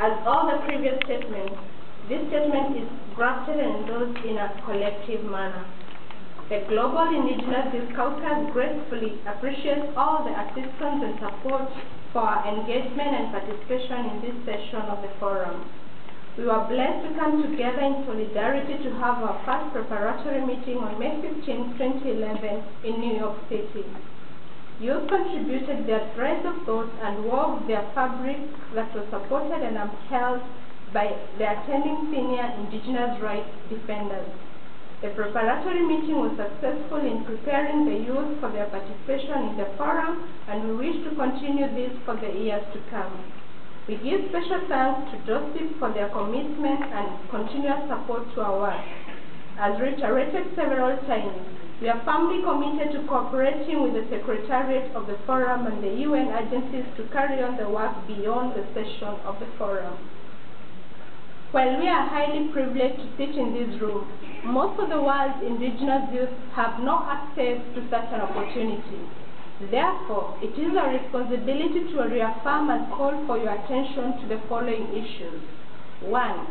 As all the previous statements, this statement is drafted and endorsed in a collective manner. The Global Indigenous Caucus gratefully appreciates all the assistance and support for our engagement and participation in this session of the forum. We were blessed to come together in solidarity to have our first preparatory meeting on May 15, 2011 in New York City. Youth contributed their threads of thought and wove their fabric that was supported and upheld by the attending senior indigenous rights defenders. The preparatory meeting was successful in preparing the youth for their participation in the forum and we wish to continue this for the years to come. We give special thanks to DoCip for their commitment and continuous support to our work. As reiterated several times, we are firmly committed to cooperating with the Secretariat of the Forum and the UN agencies to carry on the work beyond the session of the Forum. While we are highly privileged to sit in this room, most of the world's indigenous youth have no access to such an opportunity. Therefore, it is our responsibility to reaffirm and call for your attention to the following issues. One,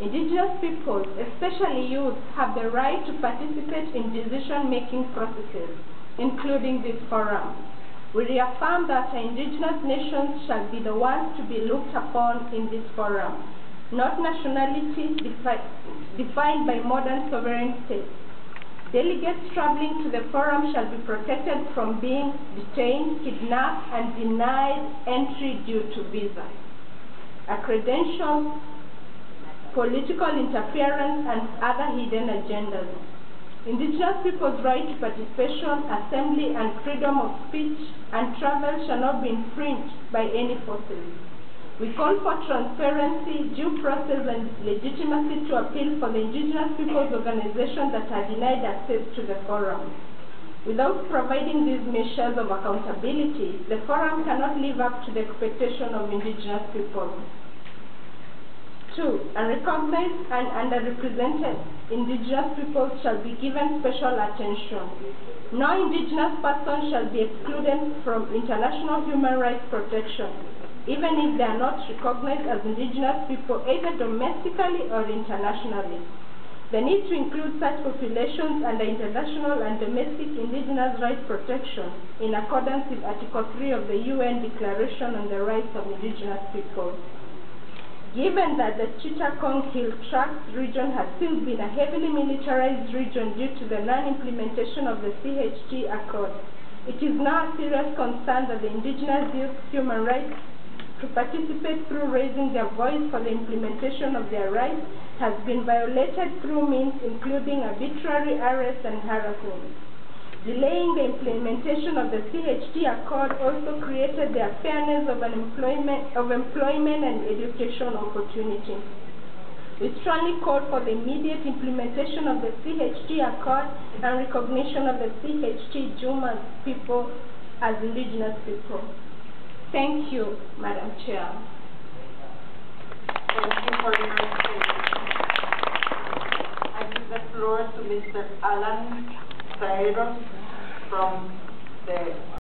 Indigenous peoples, especially youth, have the right to participate in decision-making processes, including this forum. We reaffirm that indigenous nations shall be the ones to be looked upon in this forum, not nationalities defi defined by modern sovereign states. Delegates traveling to the forum shall be protected from being detained, kidnapped, and denied entry due to visa. A credential political interference, and other hidden agendas. Indigenous people's right to participation, assembly, and freedom of speech and travel shall not be infringed by any forces. We call for transparency, due process, and legitimacy to appeal for the indigenous people's organizations that are denied access to the forum. Without providing these measures of accountability, the forum cannot live up to the expectation of indigenous people. Two, unrecognized and underrepresented indigenous peoples shall be given special attention. No indigenous person shall be excluded from international human rights protection, even if they are not recognized as indigenous people either domestically or internationally. The need to include such populations under international and domestic indigenous rights protection in accordance with Article 3 of the UN Declaration on the Rights of Indigenous Peoples. Given that the Chittagong Hill Tracts region has since been a heavily militarized region due to the non-implementation of the CHT Accord, it is now a serious concern that the indigenous youth human rights to participate through raising their voice for the implementation of their rights has been violated through means including arbitrary arrest and harassment. Delaying the implementation of the CHT Accord also created the fairness of, employment, of employment and education opportunities. We strongly call for the immediate implementation of the CHT Accord and recognition of the CHT Juma people as indigenous people. Thank you, Madam Chair. Thank you for your. I give the floor to Mr. Alan Cairos from the